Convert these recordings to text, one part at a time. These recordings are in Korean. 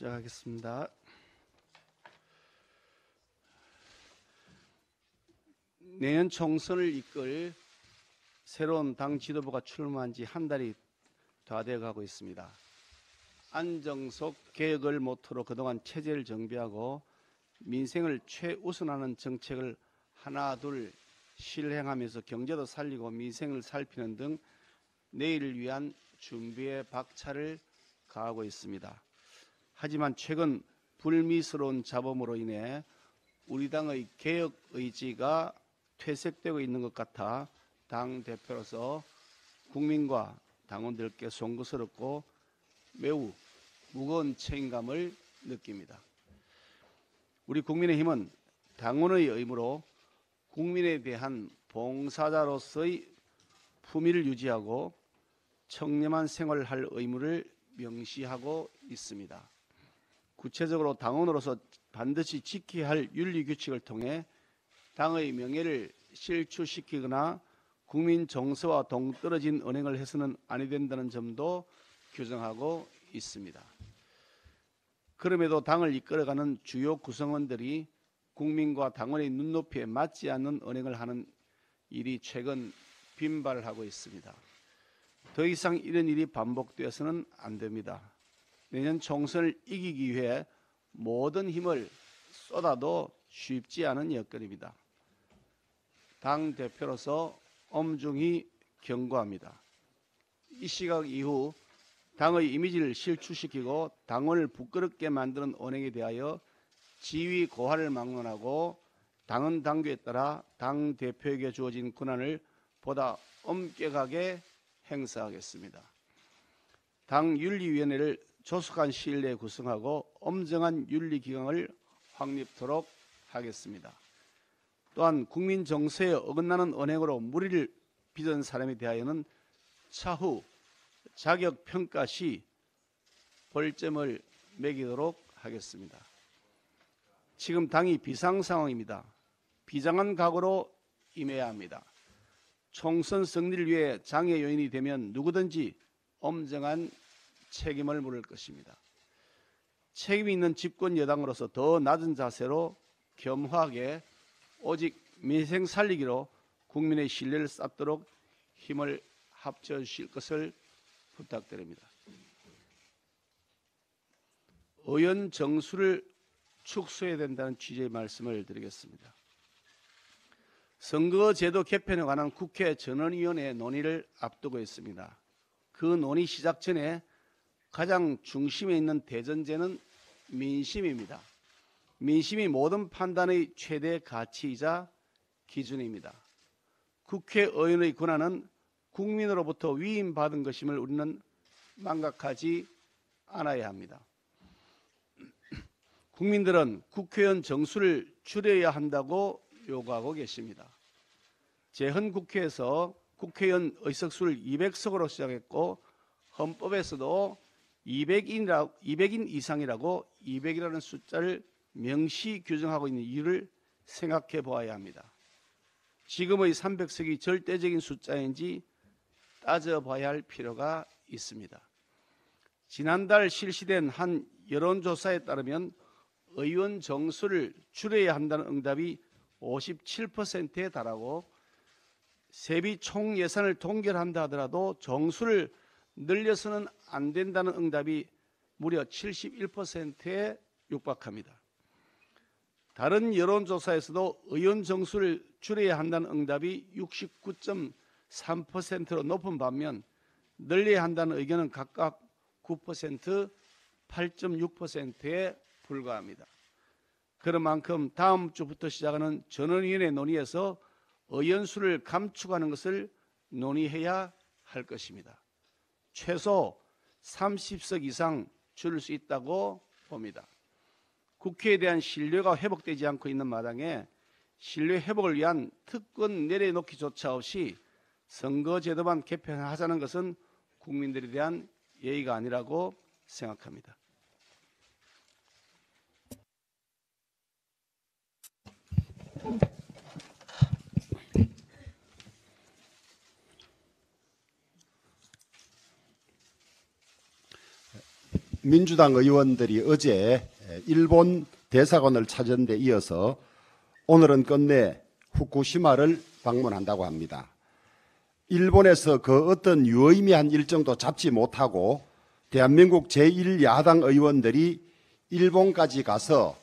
시작하겠습니다. 내년 총선을 이끌 새로운 당 지도부가 출마한 지 한 달이 다 돼 가고 있습니다. 안정속 개혁을 모토로 그동안 체제를 정비하고 민생을 최우선하는 정책을 하나 둘 실행하면서 경제도 살리고 민생을 살피는 등 내일을 위한 준비에 박차를 가하고 있습니다. 하지만 최근 불미스러운 잡음으로 인해 우리 당의 개혁 의지가 퇴색되고 있는 것 같아 당 대표로서 국민과 당원들께 송구스럽고 매우 무거운 책임감을 느낍니다. 우리 국민의힘은 당원의 의무로 국민에 대한 봉사자로서의 품위를 유지하고 청렴한 생활을 할 의무를 명시하고 있습니다. 구체적으로 당원으로서 반드시 지켜야 할 윤리 규칙을 통해 당의 명예를 실추시키거나 국민 정서와 동떨어진 언행을 해서는 아니 된다는 점도 규정하고 있습니다. 그럼에도 당을 이끌어가는 주요 구성원들이 국민과 당원의 눈높이에 맞지 않는 언행을 하는 일이 최근 빈발하고 있습니다. 더 이상 이런 일이 반복되어서는 안 됩니다. 내년 총선을 이기기 위해 모든 힘을 쏟아도 쉽지 않은 여건입니다. 당 대표로서 엄중히 경고합니다. 이 시각 이후 당의 이미지를 실추시키고 당원을 부끄럽게 만드는 언행에 대하여 지위 고하를 막론하고 당헌 당규에 따라 당 대표에게 주어진 권한을 보다 엄격하게 행사하겠습니다. 당 윤리위원회를 조속한 시일 내에 구성하고 엄정한 윤리 기강을 확립토록 하겠습니다. 또한 국민 정서에 어긋나는 언행으로 무리를 빚은 사람에 대하여는 차후 자격 평가 시 벌점을 매기도록 하겠습니다. 지금 당이 비상 상황입니다. 비장한 각오로 임해야 합니다. 총선 승리를 위해 장애 요인이 되면 누구든지 엄정한 책임을 물을 것입니다. 책임이 있는 집권 여당으로서 더 낮은 자세로 겸허하게 오직 민생 살리기로 국민의 신뢰를 쌓도록 힘을 합쳐 주실 것을 부탁드립니다. 의원 정수를 축소해야 된다는 취지의 말씀을 드리겠습니다. 선거제도 개편에 관한 국회 전원위원회 논의를 앞두고 있습니다. 그 논의 시작 전에 가장 중심에 있는 대전제는 민심입니다. 민심이 모든 판단의 최대 가치이자 기준입니다. 국회의원의 권한은 국민으로부터 위임받은 것임을 우리는 망각하지 않아야 합니다. 국민들은 국회의원 정수를 줄여야 한다고 요구하고 계십니다. 재헌 국회에서 국회의원 의석수를 200석으로 시작했고 헌법에서도 200인이라, 200인 이상이라고 200이라는 숫자를 명시 규정하고 있는 이유를 생각해 보아야 합니다. 지금의 300석이 절대적인 숫자인지 따져봐야 할 필요가 있습니다. 지난달 실시된 한 여론조사에 따르면 의원 정수를 줄여야 한다는 응답이 57%에 달하고 세비 총 예산을 동결한다 하더라도 정수를 늘려서는 안 된다는 응답이 무려 71%에 육박합니다. 다른 여론조사에서도 의원 정수를 줄여야 한다는 응답이 69.3%로 높은 반면 늘려야 한다는 의견은 각각 9%, 8.6%에 불과합니다. 그런 만큼 다음 주부터 시작하는 전원위원회 논의에서 의원 수를 감축하는 것을 논의해야 할 것입니다. 최소 30석 이상 줄일 수 있다고 봅니다. 국회에 대한 신뢰가 회복되지 않고 있는 마당에 신뢰 회복을 위한 특권 내려놓기조차 없이 선거제도만 개편하자는 것은 국민들에 대한 예의가 아니라고 생각합니다. 민주당 의원들이 어제 일본 대사관을 찾은 데 이어서 오늘은 끝내 후쿠시마를 방문한다고 합니다. 일본에서 그 어떤 유의미한 일정도 잡지 못하고 대한민국 제1야당 의원들이 일본까지 가서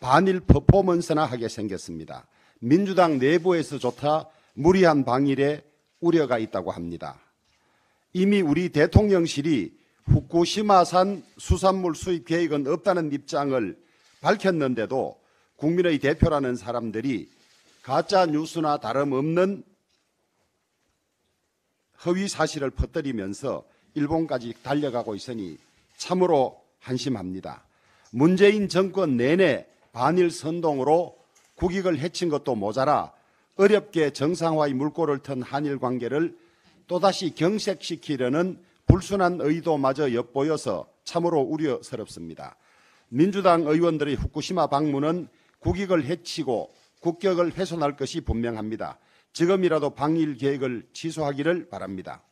반일 퍼포먼스나 하게 생겼습니다. 민주당 내부에서조차 무리한 방일에 우려가 있다고 합니다. 이미 우리 대통령실이 후쿠시마산 수산물 수입 계획은 없다는 입장을 밝혔는데도 국민의 대표라는 사람들이 가짜 뉴스나 다름없는 허위 사실을 퍼뜨리면서 일본까지 달려가고 있으니 참으로 한심합니다. 문재인 정권 내내 반일 선동으로 국익을 해친 것도 모자라 어렵게 정상화의 물꼬를 튼 한일 관계를 또다시 경색시키려는 불순한 의도마저 엿보여서 참으로 우려스럽습니다. 민주당 의원들의 후쿠시마 방문은 국익을 해치고 국격을 훼손할 것이 분명합니다. 지금이라도 방일 계획을 취소하기를 바랍니다.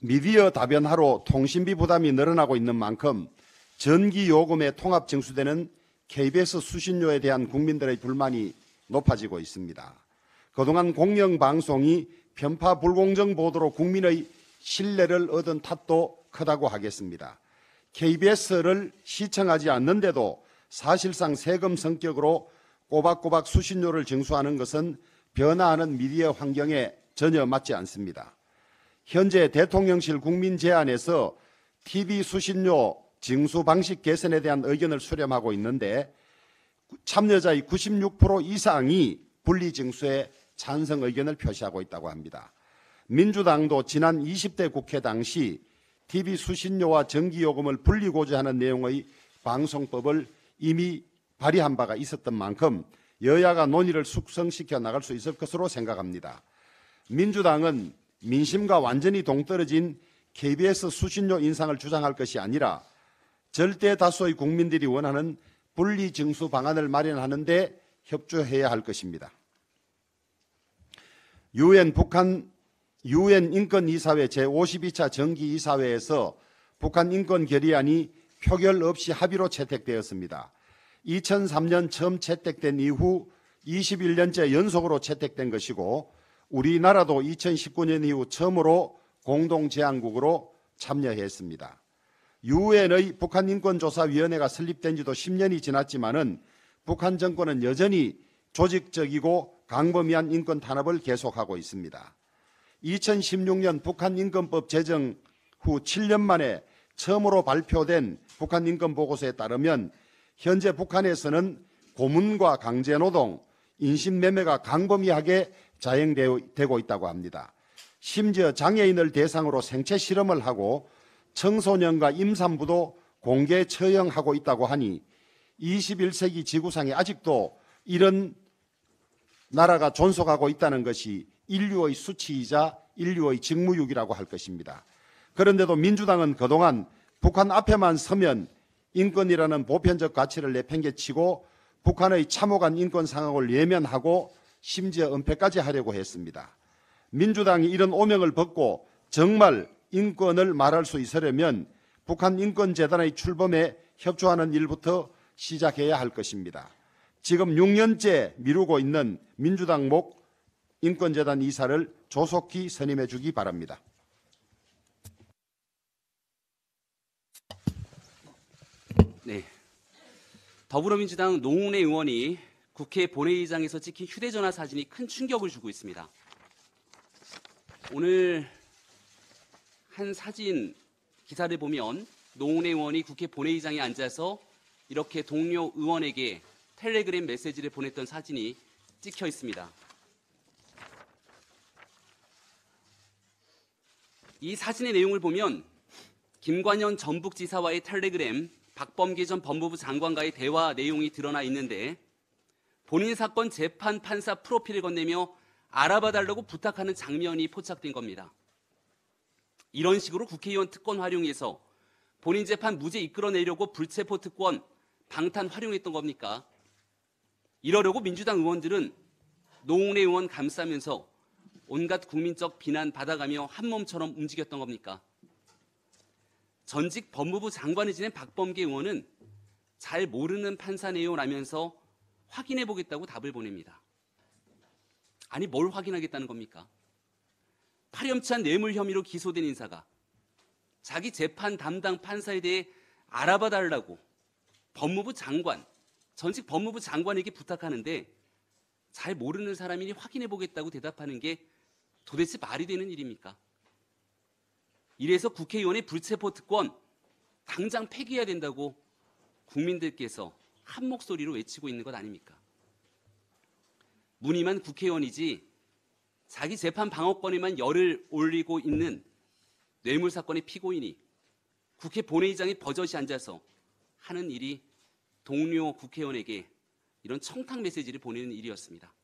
미디어 다변화로 통신비 부담이 늘어나고 있는 만큼 전기 요금에 통합 징수되는 KBS 수신료에 대한 국민들의 불만이 높아지고 있습니다. 그동안 공영방송이 편파 불공정 보도로 국민의 신뢰를 얻은 탓도 크다고 하겠습니다. KBS를 시청하지 않는데도 사실상 세금 성격으로 꼬박꼬박 수신료를 징수하는 것은 변화하는 미디어 환경에 전혀 맞지 않습니다. 현재 대통령실 국민 제안에서 TV 수신료 징수 방식 개선에 대한 의견을 수렴하고 있는데 참여자의 96% 이상이 분리 징수에 찬성 의견을 표시하고 있다고 합니다. 민주당도 지난 20대 국회 당시 TV 수신료와 전기요금을 분리고자 하는 내용의 방송법을 이미 발의한 바가 있었던 만큼 여야가 논의를 숙성시켜 나갈 수 있을 것으로 생각합니다. 민주당은 민심과 완전히 동떨어진 KBS 수신료 인상을 주장할 것이 아니라 절대 다수의 국민들이 원하는 분리 징수 방안을 마련하는 데 협조해야 할 것입니다. 유엔 북한 유엔 인권 이사회 제52차 정기 이사회에서 북한 인권 결의안이 표결 없이 합의로 채택되었습니다. 2003년 처음 채택된 이후 21년째 연속으로 채택된 것이고 우리나라도 2019년 이후 처음으로 공동 제안국으로 참여했습니다. 유엔의 북한 인권조사위원회가 설립된 지도 10년이 지났지만은 북한 정권은 여전히 조직적이고 강범위한 인권 탄압을 계속하고 있습니다. 2016년 북한인권법 제정 후 7년 만에 처음으로 발표된 북한인권보고서에 따르면 현재 북한에서는 고문과 강제노동, 인신매매가 강범위하게 자행되고 있다고 합니다. 심지어 장애인을 대상으로 생체 실험을 하고 청소년과 임산부도 공개 처형하고 있다고 하니 21세기 지구상에 아직도 이런 나라가 존속하고 있다는 것이 인류의 수치이자 인류의 직무유기라고 할 것입니다. 그런데도 민주당은 그동안 북한 앞에만 서면 인권이라는 보편적 가치를 내팽개치고 북한의 참혹한 인권 상황을 예면하고 심지어 은폐까지 하려고 했습니다. 민주당이 이런 오명을 벗고 정말 인권을 말할 수 있으려면 북한 인권재단의 출범에 협조하는 일부터 시작해야 할 것입니다. 지금 6년째 미루고 있는 민주당 목 인권재단 이사를 조속히 선임해 주기 바랍니다. 네. 더불어민주당 노웅래 의원이 국회 본회의장에서 찍힌 휴대전화 사진이 큰 충격을 주고 있습니다. 오늘 한 사진 기사를 보면 노웅래 의원이 국회 본회의장에 앉아서 이렇게 동료 의원에게 텔레그램 메시지를 보냈던 사진이 찍혀 있습니다. 이 사진의 내용을 보면 김관현 전북지사와의 텔레그램, 박범계 전 법무부 장관과의 대화 내용이 드러나 있는데 본인 사건 재판 판사 프로필을 건네며 알아봐 달라고 부탁하는 장면이 포착된 겁니다. 이런 식으로 국회의원 특권 활용해서 본인 재판 무죄 이끌어내려고 불체포 특권 방탄 활용했던 겁니까? 이러려고 민주당 의원들은 노웅래 의원 감싸면서 온갖 국민적 비난 받아가며 한 몸처럼 움직였던 겁니까? 전직 법무부 장관을 지낸 박범계 의원은 잘 모르는 판사네요라면서 확인해 보겠다고 답을 보냅니다. 아니 뭘 확인하겠다는 겁니까? 파렴치한 뇌물 혐의로 기소된 인사가 자기 재판 담당 판사에 대해 알아봐 달라고 법무부 장관, 전직 법무부 장관에게 부탁하는데 잘 모르는 사람이니 확인해 보겠다고 대답하는 게 도대체 말이 되는 일입니까? 이래서 국회의원의 불체포 특권 당장 폐기해야 된다고 국민들께서 한 목소리로 외치고 있는 것 아닙니까? 무늬만 국회의원이지 자기 재판 방어권에만 열을 올리고 있는 뇌물 사건의 피고인이 국회 본회의장에 버젓이 앉아서 하는 일이 동료 국회의원에게 이런 청탁 메시지를 보내는 일이었습니다.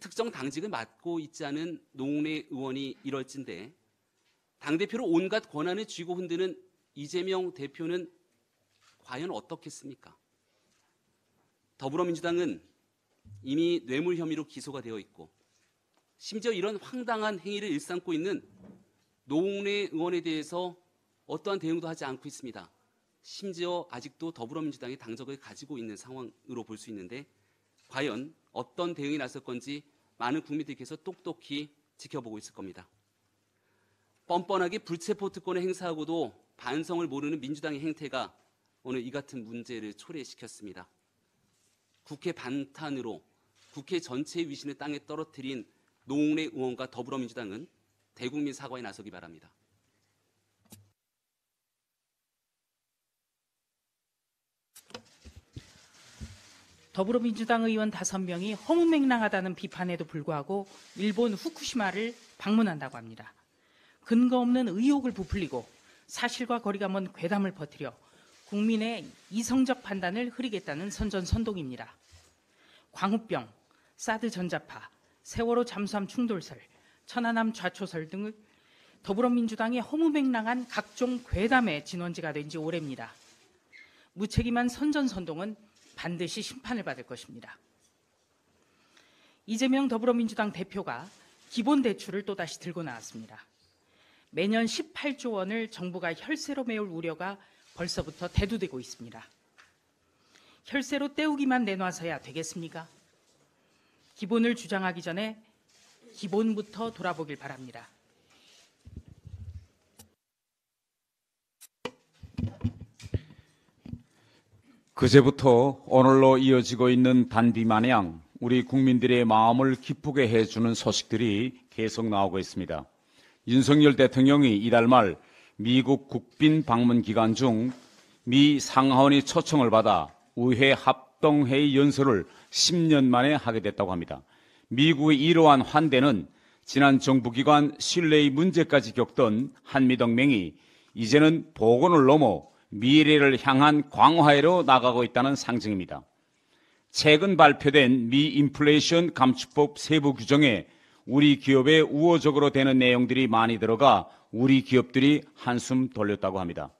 특정 당직을 맡고 있지 않은 노웅래 의원이 이럴진데 당대표로 온갖 권한을 쥐고 흔드는 이재명 대표는 과연 어떻겠습니까? 더불어민주당은 이미 뇌물 혐의로 기소가 되어 있고 심지어 이런 황당한 행위를 일삼고 있는 노웅래 의원에 대해서 어떠한 대응도 하지 않고 있습니다. 심지어 아직도 더불어민주당의 당적을 가지고 있는 상황으로 볼 수 있는데 과연 어떤 대응이 나설 건지 많은 국민들께서 똑똑히 지켜보고 있을 겁니다. 뻔뻔하게 불체포 특권을 행사하고도 반성을 모르는 민주당의 행태가 오늘 이 같은 문제를 초래시켰습니다. 국회 반탄으로 국회 전체의 위신을 땅에 떨어뜨린 노웅래 의원과 더불어민주당은 대국민 사과에 나서기 바랍니다. 더불어민주당 의원 5명이 허무맹랑하다는 비판에도 불구하고 일본 후쿠시마를 방문한다고 합니다. 근거 없는 의혹을 부풀리고 사실과 거리가 먼 괴담을 퍼뜨려 국민의 이성적 판단을 흐리겠다는 선전선동입니다. 광우병, 사드 전자파, 세월호 잠수함 충돌설, 천안함 좌초설 등을 더불어민주당의 허무맹랑한 각종 괴담의 진원지가 된 지 오래입니다. 무책임한 선전선동은 반드시 심판을 받을 것입니다. 이재명 더불어민주당 대표가 기본 대출을 또다시 들고 나왔습니다. 매년 18조 원을 정부가 혈세로 메울 우려가 벌써부터 대두되고 있습니다. 혈세로 때우기만 내놔서야 되겠습니까? 기본을 주장하기 전에 기본부터 돌아보길 바랍니다. 그제부터 오늘로 이어지고 있는 단비 마냥 우리 국민들의 마음을 기쁘게 해주는 소식들이 계속 나오고 있습니다. 윤석열 대통령이 이달 말 미국 국빈 방문 기간 중 미 상하원의 초청을 받아 의회 합동회의 연설을 10년 만에 하게 됐다고 합니다. 미국의 이러한 환대는 지난 정부기관 신뢰의 문제까지 겪던 한미동맹이 이제는 복원을 넘어 미래를 향한 광화해로 나가고 있다는 상징입니다. 최근 발표된 미 인플레이션 감축법 세부 규정에 우리 기업에 우호적으로 되는 내용들이 많이 들어가 우리 기업들이 한숨 돌렸다고 합니다.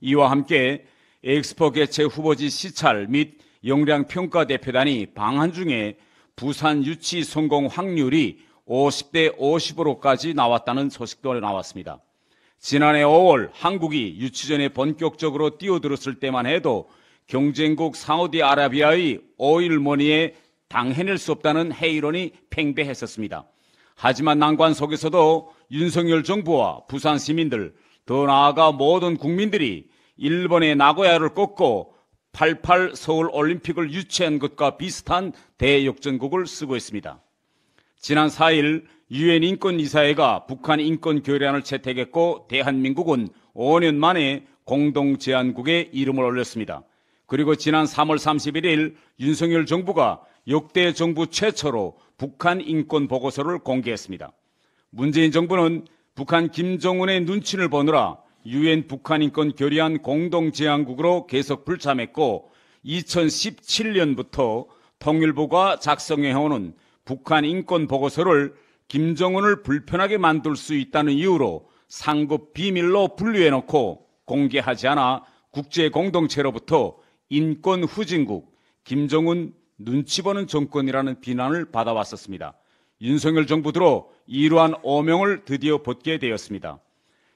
이와 함께 엑스포 개최 후보지 시찰 및 역량 평가 대표단이 방한 중에 부산 유치 성공 확률이 50대 50으로까지 나왔다는 소식도 나왔습니다. 지난해 5월 한국이 유치전에 본격적으로 뛰어들었을 때만 해도 경쟁국 사우디아라비아의 오일머니에 당해낼 수 없다는 회의론이 팽배했었습니다. 하지만 난관 속에서도 윤석열 정부와 부산 시민들, 더 나아가 모든 국민들이 일본의 나고야를 꺾고 88 서울 올림픽을 유치한 것과 비슷한 대역전국을 쓰고 있습니다. 지난 4일 유엔 인권이사회가 북한 인권 교례안을 채택했고 대한민국은 5년 만에 공동 제안국에 이름을 올렸습니다. 그리고 지난 3월 31일 윤석열 정부가 역대 정부 최초로 북한 인권 보고서를 공개했습니다. 문재인 정부는 북한 김정은의 눈치를 보느라 유엔 북한 인권 결의안 공동 제안국으로 계속 불참했고 2017년부터 통일부가 작성해오는 북한 인권 보고서를 김정은을 불편하게 만들 수 있다는 이유로 상급 비밀로 분류해놓고 공개하지 않아 국제 공동체로부터 인권 후진국 김정은 눈치 보는 정권이라는 비난을 받아왔었습니다. 윤석열 정부 들어 이러한 오명을 드디어 벗게 되었습니다.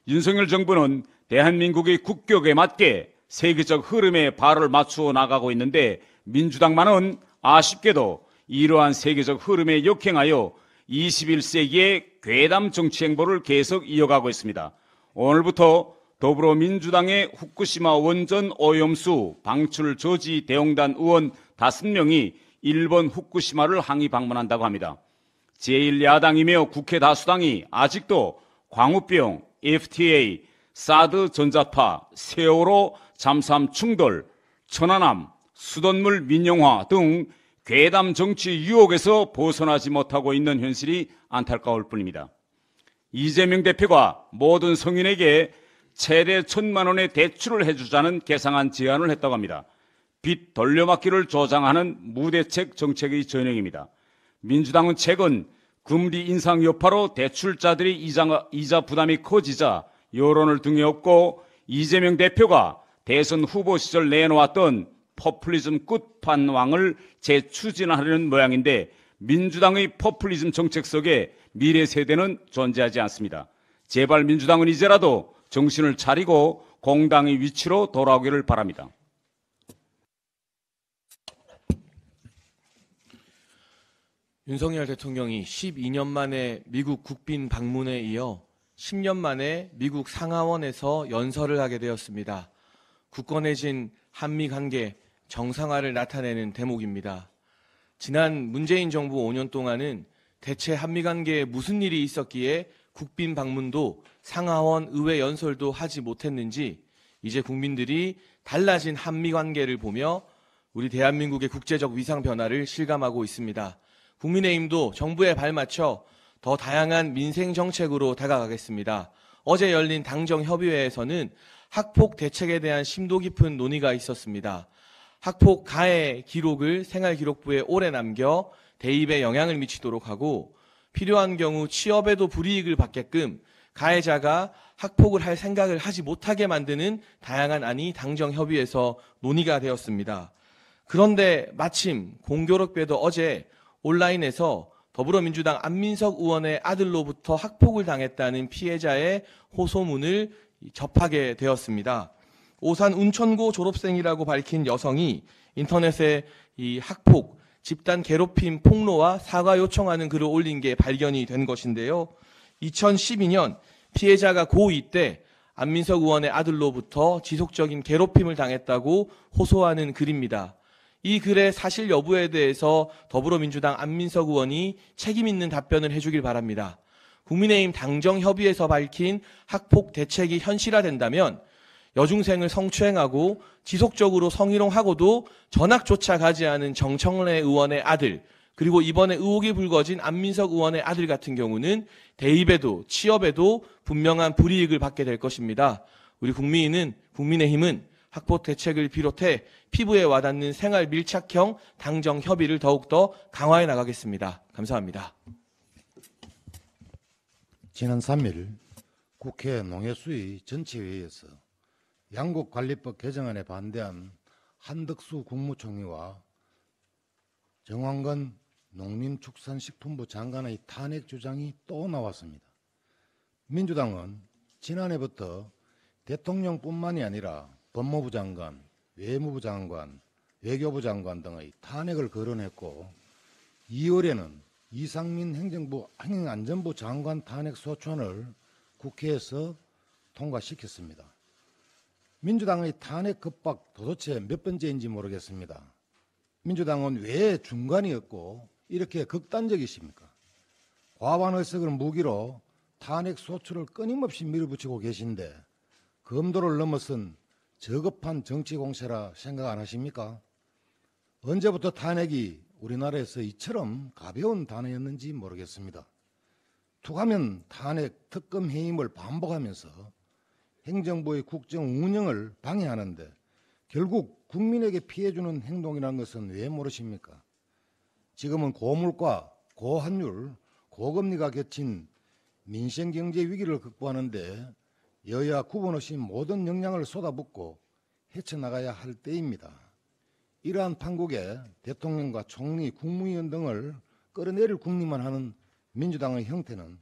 윤석열 정부는 대한민국의 국격에 맞게 세계적 흐름에 발을 맞추어 나가고 있는데 민주당만은 아쉽게도 이러한 세계적 흐름에 역행하여 21세기의 괴담 정치 행보를 계속 이어가고 있습니다. 오늘부터 더불어민주당의 후쿠시마 원전 오염수 방출 저지 대응단 의원 5명이 일본 후쿠시마를 항의 방문한다고 합니다. 제1야당이며 국회 다수당이 아직도 광우병, FTA, 사드 전자파, 세월호 잠수함 충돌, 천안함, 수돗물 민영화 등 괴담 정치 유혹에서 벗어나지 못하고 있는 현실이 안타까울 뿐입니다. 이재명 대표가 모든 성인에게 최대 천만 원의 대출을 해주자는 개상한 제안을 했다고 합니다. 빚 돌려막기를 조장하는 무대책 정책의 전형입니다. 민주당은 최근 금리 인상 여파로 대출자들이 이자, 이자 부담이 커지자 여론을 등에 업고 이재명 대표가 대선 후보 시절 내놓았던 포퓰리즘 끝판왕을 재추진하려는 모양인데 민주당의 포퓰리즘 정책 속에 미래 세대는 존재하지 않습니다. 제발 민주당은 이제라도 정신을 차리고 공당의 위치로 돌아오기를 바랍니다. 윤석열 대통령이 12년 만에 미국 국빈 방문에 이어 10년 만에 미국 상하원에서 연설을 하게 되었습니다. 굳건해진 한미 관계 정상화를 나타내는 대목입니다. 지난 문재인 정부 5년 동안은 대체 한미 관계에 무슨 일이 있었기에 국빈 방문도 상하원 의회 연설도 하지 못했는지 이제 국민들이 달라진 한미 관계를 보며 우리 대한민국의 국제적 위상 변화를 실감하고 있습니다. 국민의힘도 정부에 발맞춰 더 다양한 민생 정책으로 다가가겠습니다. 어제 열린 당정 협의회에서는 학폭 대책에 대한 심도 깊은 논의가 있었습니다. 학폭 가해 기록을 생활기록부에 오래 남겨 대입에 영향을 미치도록 하고 필요한 경우 취업에도 불이익을 받게끔 가해자가 학폭을 할 생각을 하지 못하게 만드는 다양한 안이 당정 협의에서 논의가 되었습니다. 그런데 마침 공교롭게도 어제 온라인에서 더불어민주당 안민석 의원의 아들로부터 학폭을 당했다는 피해자의 호소문을 접하게 되었습니다. 오산 운천고 졸업생이라고 밝힌 여성이 인터넷에 이 학폭, 집단 괴롭힘 폭로와 사과 요청하는 글을 올린 게 발견이 된 것인데요. 2012년 피해자가 고2 때 안민석 의원의 아들로부터 지속적인 괴롭힘을 당했다고 호소하는 글입니다. 이 글의 사실 여부에 대해서 더불어민주당 안민석 의원이 책임 있는 답변을 해주길 바랍니다. 국민의힘 당정협의에서 밝힌 학폭 대책이 현실화된다면 여중생을 성추행하고 지속적으로 성희롱하고도 전학조차 가지 않은 정청래 의원의 아들 그리고 이번에 의혹이 불거진 안민석 의원의 아들 같은 경우는 대입에도 취업에도 분명한 불이익을 받게 될 것입니다. 우리 국민은 국민의힘은 학폭 대책을 비롯해 피부에 와닿는 생활 밀착형 당정 협의를 더욱더 강화해 나가겠습니다. 감사합니다. 지난 3일 국회 농해수위 전체회의에서 양국관리법 개정안에 반대한 한덕수 국무총리와 정황건 농림축산식품부 장관의 탄핵 주장이 또 나왔습니다. 민주당은 지난해부터 대통령뿐만이 아니라 법무부 장관, 외무부 장관, 외교부 장관 등의 탄핵을 거론했고 2월에는 이상민 행정부 행안전부 장관 탄핵 소천을 국회에서 통과시켰습니다. 민주당의 탄핵 급박 도대체 몇 번째인지 모르겠습니다. 민주당은 왜 중간이었고 이렇게 극단적이십니까? 과반 의석을 무기로 탄핵 소추를 끊임없이 밀어붙이고 계신데 검도를 넘어선 저급한 정치 공세라 생각 안 하십니까? 언제부터 탄핵이 우리나라에서 이처럼 가벼운 단어였는지 모르겠습니다. 툭하면 탄핵 특검 해임을 반복하면서 행정부의 국정 운영을 방해하는데 결국 국민에게 피해주는 행동이라는 것은 왜 모르십니까? 지금은 고물가, 고환율, 고금리가 겹친 민생 경제 위기를 극복하는데 여야 구분 없이 모든 역량을 쏟아붓고 헤쳐나가야 할 때입니다. 이러한 판국에 대통령과 총리, 국무위원 등을 끌어내릴 국리만 하는 민주당의 형태는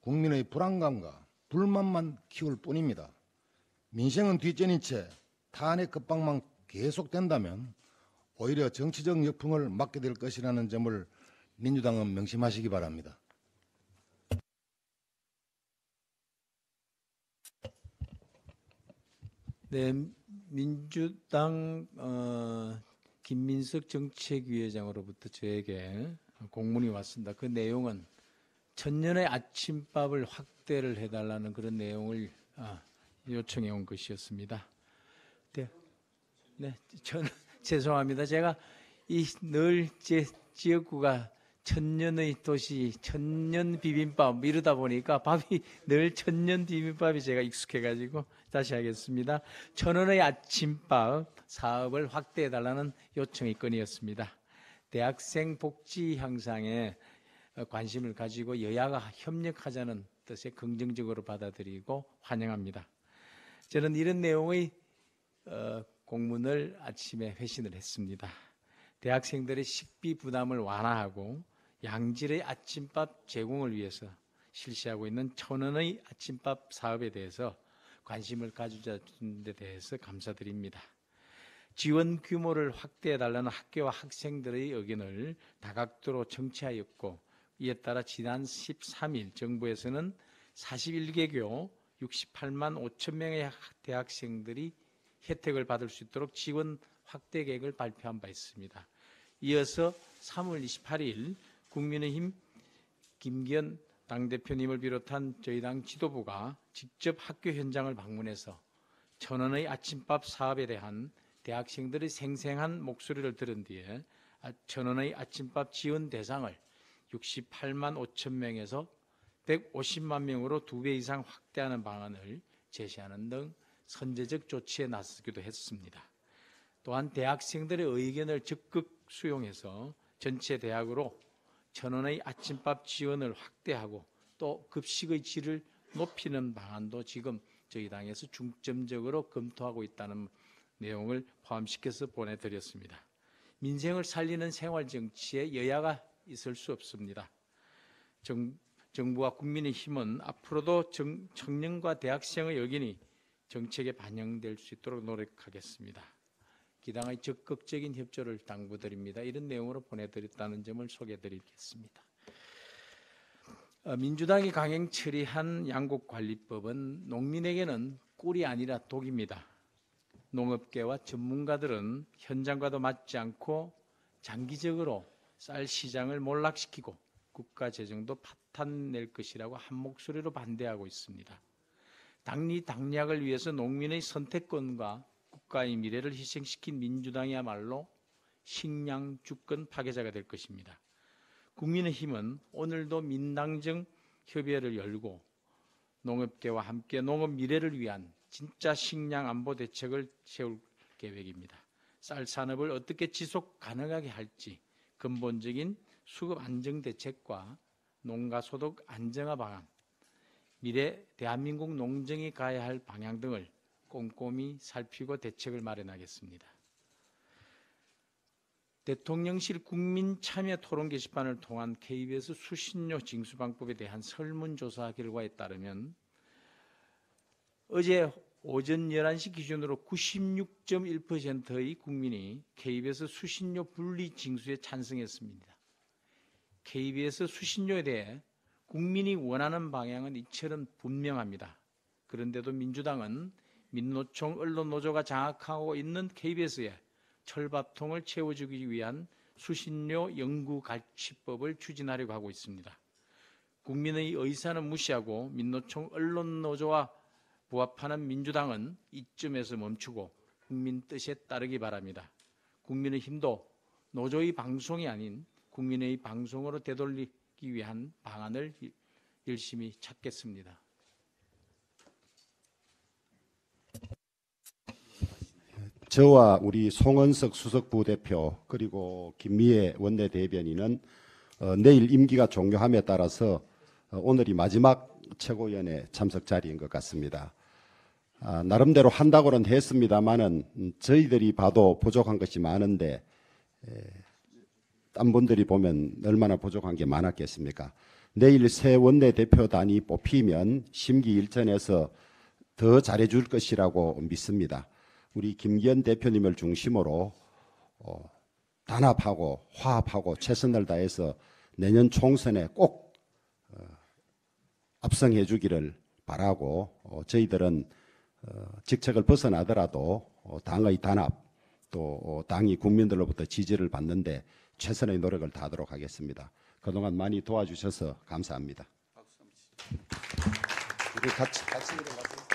국민의 불안감과 불만만 키울 뿐입니다. 민생은 뒷전인 채 탄핵 급방만 계속된다면 오히려 정치적 역풍을 맞게 될 것이라는 점을 민주당은 명심하시기 바랍니다. 네, 민주당 어, 김민석 정책위원장으로부터 저에게 공문이 왔습니다. 그 내용은 천년의 아침밥을 확대를 해달라는 그런 내용을 아, 요청해 온 것이었습니다. 네, 네, 저는 죄송합니다. 제가 이 늘 제 지역구가 천년의 도시, 천년 비빔밥 이러다 보니까 밥이 늘 천년 비빔밥이 제가 익숙해가지고 다시 하겠습니다. 천원의 아침밥 사업을 확대해달라는 요청이 건이었습니다. 대학생 복지 향상에 어, 관심을 가지고 여야가 협력하자는 뜻에 긍정적으로 받아들이고 환영합니다. 저는 이런 내용의 어, 공문을 아침에 회신을 했습니다. 대학생들의 식비 부담을 완화하고 양질의 아침밥 제공을 위해서 실시하고 있는 천원의 아침밥 사업에 대해서 관심을 가져준 데 대해서 감사드립니다. 지원 규모를 확대해달라는 학교와 학생들의 의견을 다각도로 청취하였고 이에 따라 지난 13일 정부에서는 41개교 68만 5천 명의 대학생들이 혜택을 받을 수 있도록 지원 확대 계획을 발표한 바 있습니다. 이어서 3월 28일 국민의힘 김기현 당대표님을 비롯한 저희 당 지도부가 직접 학교 현장을 방문해서 천원의 아침밥 사업에 대한 대학생들의 생생한 목소리를 들은 뒤에 아- 천원의 아침밥 지원 대상을 68만 5천 명에서 150만 명으로 두 배 이상 확대하는 방안을 제시하는 등 선제적 조치에 나서기도 했습니다. 또한 대학생들의 의견을 적극 수용해서 전체 대학으로 천원의 아침밥 지원을 확대하고 또 급식의 질을 높이는 방안도 지금 저희 당에서 중점적으로 검토하고 있다는 내용을 포함시켜서 보내드렸습니다. 민생을 살리는 생활 정치에 여야가 있을 수 없습니다. 정, 정부와 국민의 힘은 앞으로도 정, 청년과 대학생의 의견이 정책에 반영될 수 있도록 노력하겠습니다. 기당의 적극적인 협조를 당부드립니다. 이런 내용으로 보내드렸다는 점을 소개드리겠습니다. 어, 민주당이 강행 처리한 양곡관리법은 농민에게는 꿀이 아니라 독입니다. 농업계와 전문가들은 현장과도 맞지 않고 장기적으로 쌀 시장을 몰락시키고 국가 재정도 파 탄낼 것이라고 한 목소리로 반대하고 있습니다. 당리 당략을 위해서 농민의 선택권과 국가의 미래를 희생시킨 민주당이야말로 식량 주권 파괴자가 될 것입니다. 국민의힘은 오늘도 민당정 협의회를 열고 농업계와 함께 농업 미래를 위한 진짜 식량 안보 대책을 세울 계획입니다. 쌀 산업을 어떻게 지속 가능하게 할지 근본적인 수급 안정 대책과 농가 소득 안정화 방안, 미래 대한민국 농정이 가야 할 방향 등을 꼼꼼히 살피고 대책을 마련하겠습니다. 대통령실 국민 참여 토론 게시판을 통한 KBS 수신료 징수 방법에 대한 설문조사 결과에 따르면 어제 오전 11시 기준으로 96.1%의 국민이 KBS 수신료 분리 징수에 찬성했습니다. KBS 수신료에 대해 국민이 원하는 방향은 이처럼 분명합니다. 그런데도 민주당은 민노총 언론노조가 장악하고 있는 KBS에 철밥통을 채워주기 위한 수신료 연구가치법을 추진하려고 하고 있습니다. 국민의 의사는 무시하고 민노총 언론노조와 부합하는 민주당은 이쯤에서 멈추고 국민 뜻에 따르기 바랍니다. 국민의 힘도 노조의 방송이 아닌 국민의 방송으로 되돌리기 위한 방안을 열심히 찾겠습니다. 저와 우리 송은석 수석 부 대표 그리고 김미애 원내대변인은 어, 내일 임기가 종료함에 따라서 어, 오늘이 마지막 최고위원회 참석 자리인 것 같습니다. 아, 나름대로 한다고는 했습니다만은 음, 저희들이 봐도 부족한 것이 많은데 에, 딴 분들이 보면 얼마나 부족한 게 많았겠습니까? 내일 새 원내대표단이 뽑히면 심기일전에서 더 잘해줄 것이라고 믿습니다. 우리 김기현 대표님을 중심으로 어, 단합하고 화합하고 최선을 다해서 내년 총선에 꼭 어, 압승해 주기를 바라고 어, 저희들은 어, 직책을 벗어나더라도 어, 당의 단합 또 어, 당이 국민들로부터 지지를 받는데 최선의 노력을 다하도록 하겠습니다. 그동안 많이 도와주셔서 감사합니다. 우리 같이 같이 일어나서.